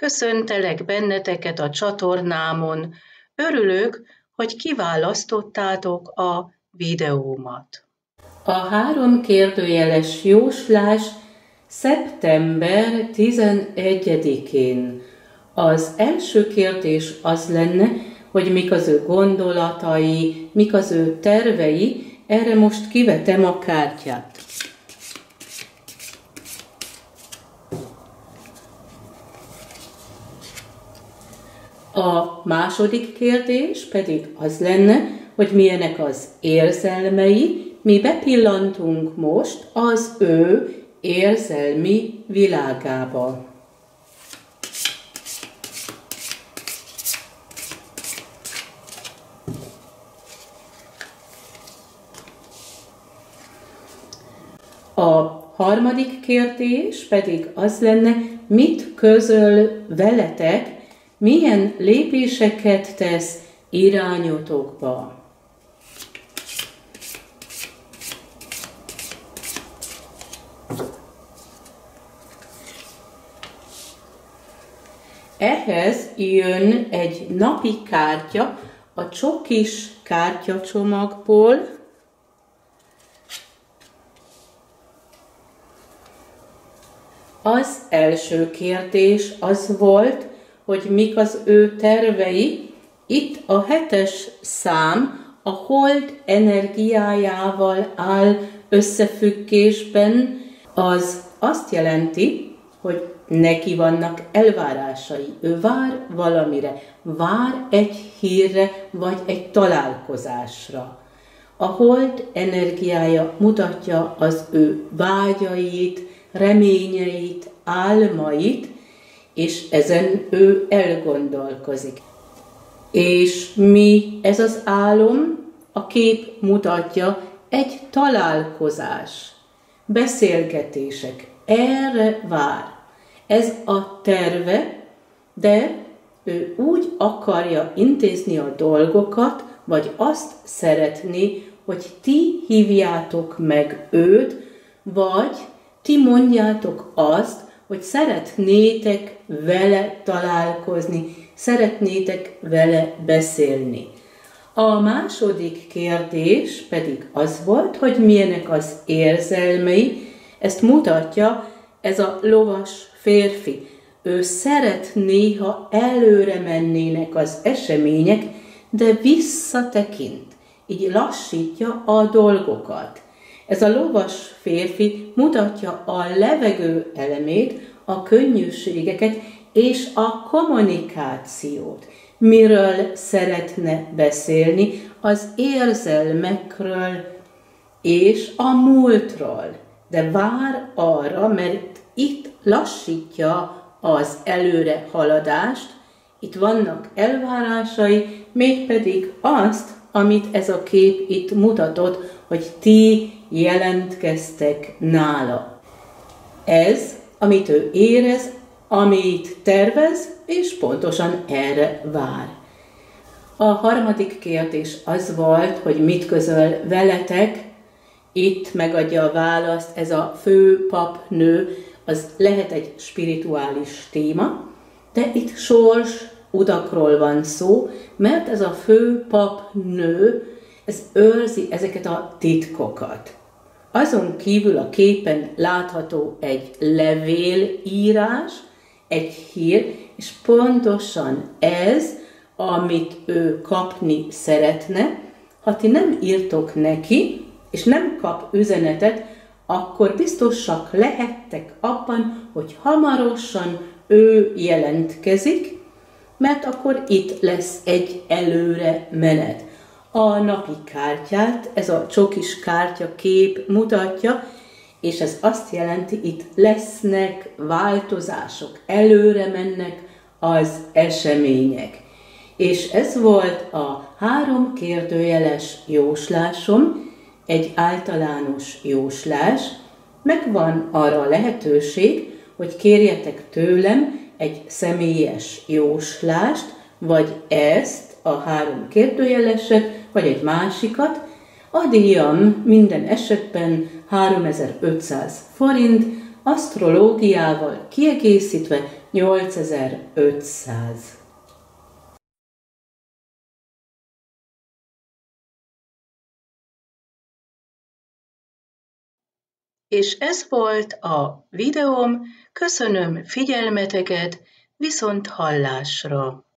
Köszöntelek benneteket a csatornámon. Örülök, hogy kiválasztottátok a videómat. A három kérdőjeles jóslás szeptember 11-én. Az első kérdés az lenne, hogy mik az ő gondolatai, mik az ő tervei, erre most kivetem a kártyát. A második kérdés pedig az lenne, hogy milyenek az érzelmei, mi bepillantunk most az ő érzelmi világába. A harmadik kérdés pedig az lenne, mit közöl veletek milyen lépéseket tesz irányotokba. Ehhez jön egy napi kártya a csokis kártyacsomagból, Az első kérdés az volt, hogy mik az ő tervei. Itt a hetes szám a hold energiájával áll összefüggésben, az azt jelenti, hogy neki vannak elvárásai. Ő vár valamire, vár egy hírre vagy egy találkozásra. A hold energiája mutatja az ő vágyait, reményeit, álmait, és ezen ő elgondolkozik. És mi ez az álom? A kép mutatja egy találkozás, beszélgetések. Erre vár. Ez a terve, de ő úgy akarja intézni a dolgokat, vagy azt szeretné, hogy ti hívjátok meg őt, vagy ti mondjátok azt, hogy szeretnétek vele találkozni, szeretnétek vele beszélni. A második kérdés pedig az volt, hogy milyenek az érzelmei. Ezt mutatja ez a lovas férfi. Ő szeretné, ha előre mennének az események, de visszatekint, így lassítja a dolgokat. Ez a lovas férfi mutatja a levegő elemét, a könnyűségeket és a kommunikációt. Miről szeretne beszélni? Az érzelmekről és a múltról. De vár arra, mert itt lassítja az előre haladást, itt vannak elvárásai, mégpedig azt, amit ez a kép itt mutatott, hogy ti jelentkeztek nála. Ez, amit ő érez, amit tervez, és pontosan erre vár. A harmadik kérdés az volt, hogy mit közöl veletek, itt megadja a választ ez a fő papnő, az lehet egy spirituális téma, de itt sors udakról van szó, mert ez a fő papnő, ez őrzi ezeket a titkokat. Azon kívül a képen látható egy levélírás, egy hír, és pontosan ez, amit ő kapni szeretne. Ha ti nem írtok neki, és nem kap üzenetet, akkor biztosak lehettek abban, hogy hamarosan ő jelentkezik, mert akkor itt lesz egy előre menet a napi kártyát, ez a csokis kártya kép mutatja, és ez azt jelenti, itt lesznek változások, előre mennek az események. És ez volt a három kérdőjeles jóslásom, egy általános jóslás, megvan arra a lehetőség, hogy kérjetek tőlem egy személyes jóslást, vagy ezt a három kérdőjeleset, vagy egy másikat, a díjam minden esetben 3500 forint, asztrológiával kiegészítve 8500. És ez volt a videóm, köszönöm figyelmeteket, viszont hallásra!